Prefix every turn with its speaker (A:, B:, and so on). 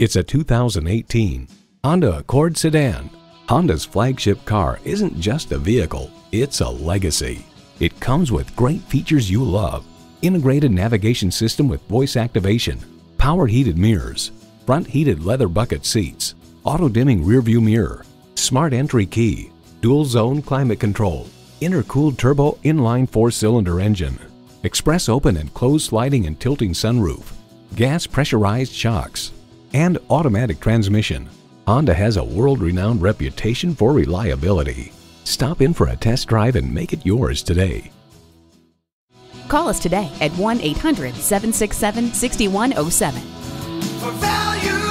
A: It's a 2018 Honda Accord sedan. Honda's flagship car isn't just a vehicle, it's a legacy. It comes with great features you love. Integrated navigation system with voice activation, power heated mirrors, front heated leather bucket seats, auto dimming rear view mirror, smart entry key, dual zone climate control, intercooled turbo inline four cylinder engine, express open and closed sliding and tilting sunroof, gas pressurized shocks, and automatic transmission. Honda has a world-renowned reputation for reliability. Stop in for a test drive and make it yours today.
B: Call us today at 1 800 767 6107.